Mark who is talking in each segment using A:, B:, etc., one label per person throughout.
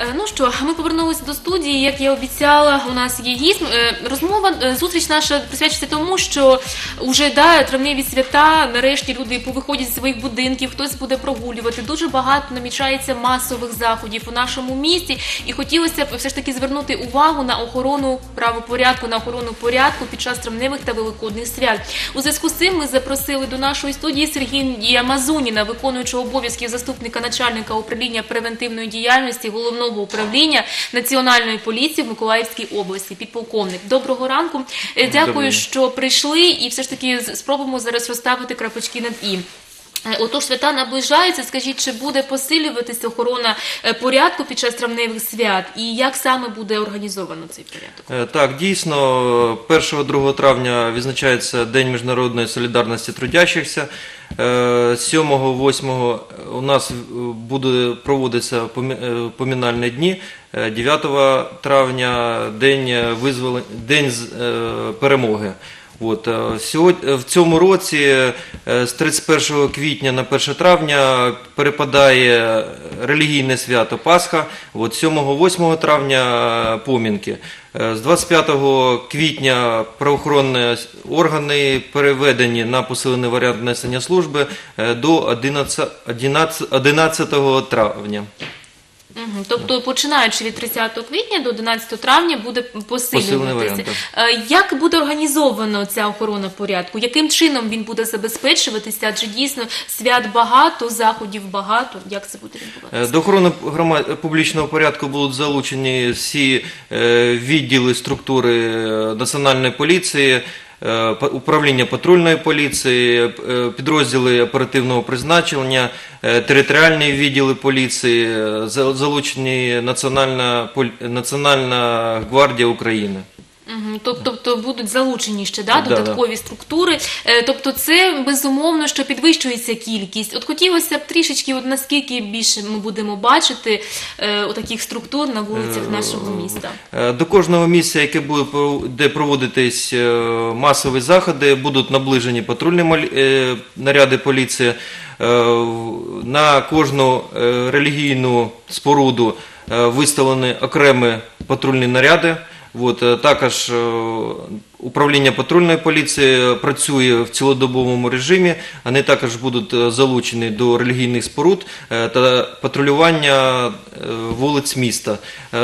A: Е, Ну що, ми повернулися до студії. Як я обіцяла, у нас є гість. Е, Розмова, е, зустріч наша присвячується тому, що вже да, травневі свята, нарешті люди повиходять з своїх будинків, хтось буде прогулювати. Дуже багато намічається масових заходів у нашому місті. І хотілося б все ж таки звернути увагу на охорону правопорядку, на охорону порядку під час травневих та великодних свят. У зв'язку з цим ми запросили до нашої студії Сергія Мазуніна, виконуючого обов'язків заступника начальника управління превентивної діяльності головного управління Національної поліції в Миколаївській області. Підполковник, доброго ранку. Е, Дякую,
B: Доброго.
A: що прийшли, і все ж таки спробуємо зараз розставити крапочки над і. Е, Отож, свята наближаються. Скажіть, чи буде посилюватися охорона е, порядку під час травневих свят, і як саме буде організовано цей порядок?
B: Е, Так, дійсно, 1-2 травня відзначається День міжнародної солідарності трудящихся. 7-8 у нас буде проводитися помінальні дні. Е, 9 травня День визволення, День перемоги. От, е, сьогодні, в цьому році е, з 31 квітня на 1 травня перепадає релігійне свято Пасха, от 7-8 травня е, помінки. Е, З 25 квітня правоохоронні органи переведені на посилений варіант несення служби е, до 11, 11, 11 травня.
A: Тобто, починаючи від 30 квітня до 11 травня буде посилюватися. Е, Як буде організовано ця охорона порядку? Яким чином він буде забезпечуватися? Адже дійсно свят багато, заходів багато. Як це буде
B: Е,
A: відбуватися?
B: До охорони грома- публічного порядку будуть залучені всі е, відділи структури е, національної поліції, е, управління патрульної поліції, е, підрозділи оперативного призначення, е, територіальні відділи поліції, е, за- залучені Національна, Національна гвардія України.
A: Мгм. Тоб- Тобто будуть залучені ще да,
B: Да,
A: додаткові структури. Е, Тобто, це безумовно, що підвищується кількість. От хотілося б трішечки, от наскільки більше ми будемо бачити е, таких структур на вулицях нашого міста.
B: Е, До кожного місця, яке буде де проводитись е, масові заходи, будуть наближені патрульні е, наряди поліції. Е, На кожну е, релігійну споруду е, виставлені окремі патрульні наряди. От, е, також е, управління патрульної поліції працює в цілодобовому режимі. Вони також будуть е, залучені до релігійних споруд та патрулювання вулиць міста.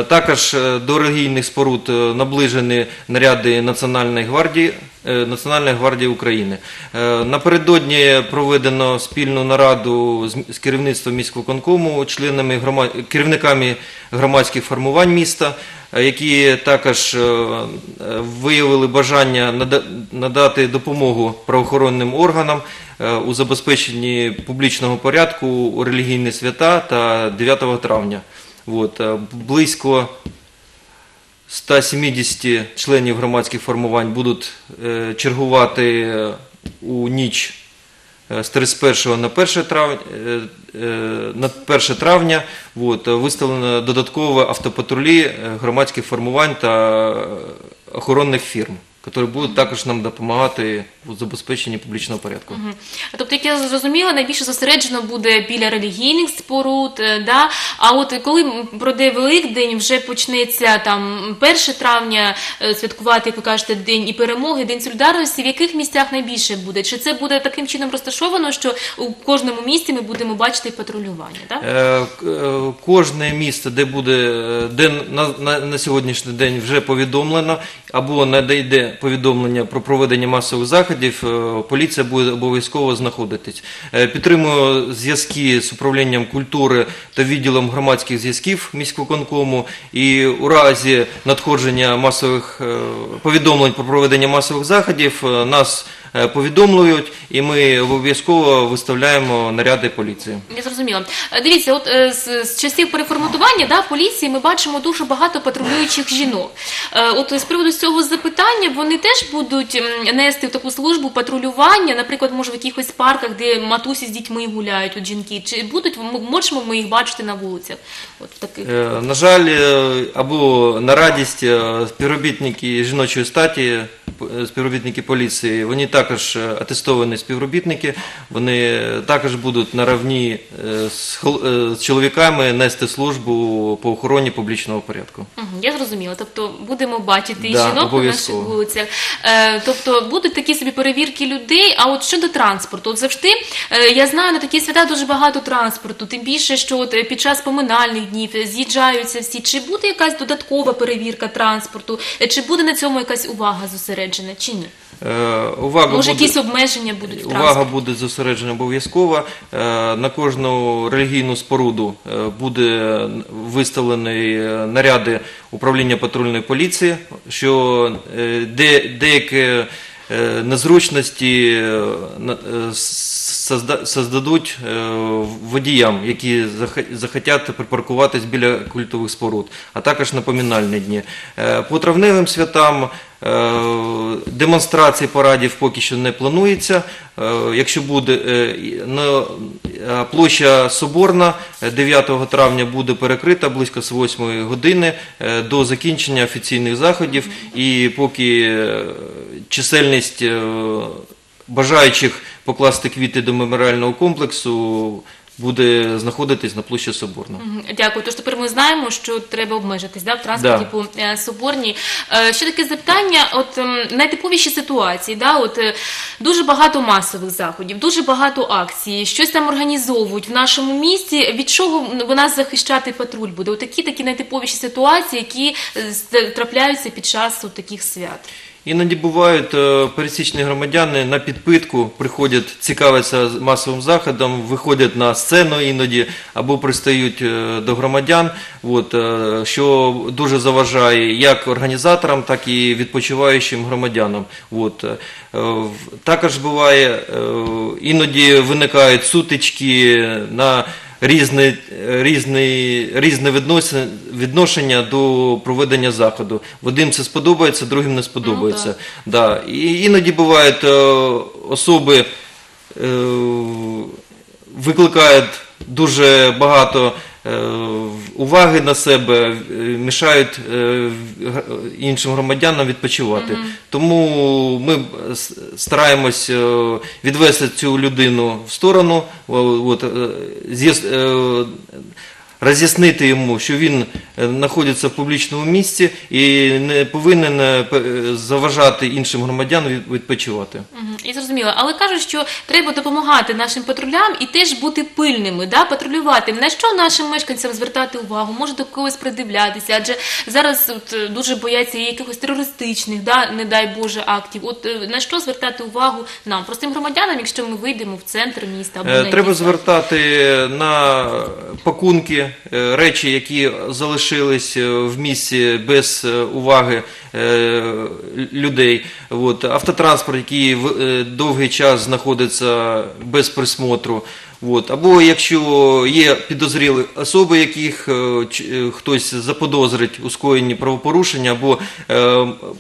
B: Також до релігійних споруд наближені наряди Національної гвардії. Національної гвардії України напередодні проведено спільну нараду з- керівництвом міськвиконкому, членами грома... керівниками громадських формувань міста, які також е, е, виявили бажання нада- надати допомогу правоохоронним органам е, у забезпеченні публічного порядку у релігійні свята та 9 травня. От, е, близько 170 членів громадських формувань будуть е, чергувати е, у ніч е, з 31 на 1 травня, е, е, на 1 травня от, е, виставлено додаткові автопатрулі е, громадських формувань та е, охоронних фірм, які будуть також нам допомагати у забезпеченні публічного порядку.
A: Тобто, як я зрозуміла, найбільше зосереджено буде біля релігійних споруд, е, да? а от коли пройде Великдень, вже почнеться там 1 травня е, святкувати, як ви кажете, День і перемоги, День солідарності, в яких місцях найбільше буде? Чи це буде таким чином розташовано, що у кожному місті ми будемо бачити патрулювання? Да?
B: Е, е, Кожне місце, де буде де на, на, на сьогоднішній день вже повідомлено, або надійде повідомлення про проведення масових заходів, е, поліція буде обов'язково знаходитись. Е, Підтримую зв'язки з управлінням культури та відділом громадських зв'язків міськвиконкому. І у разі надходження масових е, повідомлень про проведення масових заходів нас повідомлюють, і ми обов'язково виставляємо наряди поліції.
A: Я зрозуміла. Е, Дивіться, от е, з, з часів переформатування да, поліції ми бачимо дуже багато патрулюючих жінок. Е, От з приводу цього запитання вони теж будуть нести таку службу патрулювання, наприклад, може в якихось парках, де матусі з дітьми гуляють, от жінки. Чи будуть можемо ми їх бачити на вулицях? От в таких.
B: Е, На жаль, е, або на радість е, співробітники жіночої статі, е, співробітники поліції, вони також також е, атестовані співробітники, вони також будуть на равні е, з е, чоловіками нести службу по охороні публічного порядку.
A: Я зрозуміла. Тобто будемо бачити і
B: Да,
A: жінок на наших вулицях. Е, тобто будуть такі собі перевірки людей. А от щодо транспорту, от завжди е, я знаю на такі свята дуже багато транспорту. Тим більше, що от е, під час поминальних днів е, з'їжджаються всі. Чи буде якась додаткова перевірка транспорту? Е, Чи буде на цьому якась увага зосереджена, чи ні?
B: Е, Увага
A: Може,
B: буде...
A: якісь обмеження будуть в
B: Увага буде зосереджена обов'язково. Е, На кожну релігійну споруду е, буде виставлені наряди управління патрульної поліції, що де, деякі незручності з создадуть е, водіям, які захотять припаркуватись біля культових споруд, а також на помінальні дні. Е, По травневим святам е, демонстрації парадів поки що не планується. Якщо буде площа Соборна е, 9 травня буде перекрита близько з 8 години до закінчення офіційних заходів, і поки чисельність бажаючих покласти квіти до меморіального комплексу буде знаходитись на площі Соборна.
A: Дякую. Тож тепер ми знаємо, що треба обмежитись да, в транспорті
B: Да.
A: по е, Соборній. Е, ще таке запитання: от ем, найтиповіші ситуації, да, от е, дуже багато масових заходів, дуже багато акцій, щось там організовують в нашому місті. Від чого в нас захищати патруль буде? Отакі такі найтиповіші ситуації, які трапляються під час от таких свят.
B: Іноді бувають е, пересічні громадяни на підпитку, приходять, цікавляться масовим заходом, виходять на сцену іноді або пристають е, до громадян, от, е, що дуже заважає як організаторам, так і відпочиваючим громадянам. От. Також буває, іноді виникають сутички на різне, різне, різне відношення до проведення заходу. Одним це сподобається, другим не сподобається.
A: Ну,
B: да. І іноді бувають е, особи е, викликають дуже багато уваги на себе, е, мішають е, іншим громадянам відпочивати. Тому ми стараємось е, відвести цю людину в сторону, от, е, е, роз'яснити йому, що він е, знаходиться в публічному місці і не повинен е, е, заважати іншим громадянам відпочивати.
A: Мгм, Я зрозуміла, але кажуть, що треба допомагати нашим патрулям і теж бути пильними, да, патрулювати. На що нашим мешканцям звертати увагу, може до когось придивлятися, адже зараз от, дуже бояться якихось терористичних, да, не дай Боже, актів. От на що звертати увагу нам, простим громадянам, якщо ми вийдемо в центр міста або
B: Треба звертати на пакунки е, речі, які залишились е, в місті без е, уваги людей. От, автотранспорт, який довгий час знаходиться без присмотру. От. Або якщо є підозрілі особи, яких хтось заподозрить у скоєнні правопорушення, або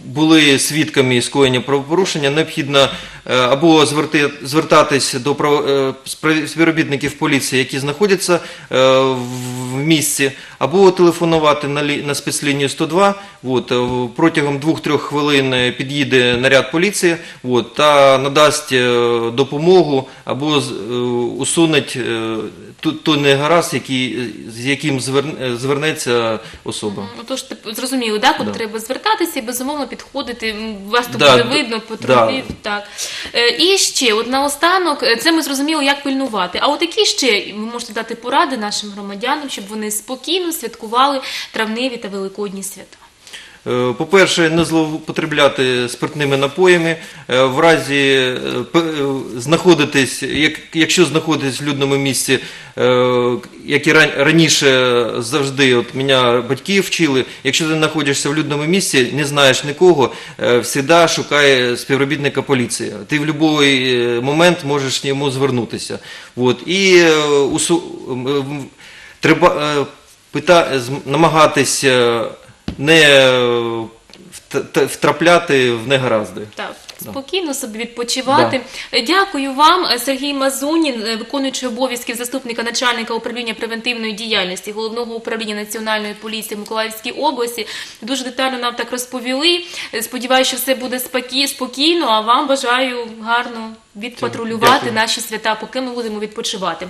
B: були свідками скоєння правопорушення, необхідно або зверти, звертатись до співробітників поліції, які знаходяться в в місці, або телефонувати на, лі- на спецлінію 102. От, е, протягом 2-3 хвилин е, під'їде наряд поліції от, та надасть е, допомогу або ту- той негаразд, який, з яким звер- е, звернеться особа.
A: Ну, тож ти зрозуміли, да, куди
B: Да.
A: треба звертатися і безумовно підходити. Вас тут
B: Да,
A: буде видно, патрулі.
B: да.
A: Так. І ще, от наостанок, це ми зрозуміли, як пильнувати. А от які ще ви можете дати поради нашим громадянам, щоб вони спокійно святкували травневі та великодні свята?
B: Е, По-перше, не злоупотребляти спиртними напоями. Е, В разі е, знаходитись, якщо знаходитесь в людному місці, як і раніше завжди, от мене батьки вчили, якщо ти знаходишся в людному місці, не знаєш нікого, завжди шукай співробітника поліції. Ти в будь-який момент можеш йому звернутися. От. І усу- треба намагатись е, не е, вт- втрапляти в негаразди.
A: Так. спокійно собі відпочивати. Е, Дякую вам, Е, Сергій Мазунін, виконуючий обов'язків заступника начальника управління превентивної діяльності головного управління національної поліції в Миколаївській області. Дуже детально нам так розповіли. Сподіваюся, що все буде спокійно. А вам бажаю гарно відпатрулювати
B: Дякую.
A: наші свята, поки ми будемо відпочивати.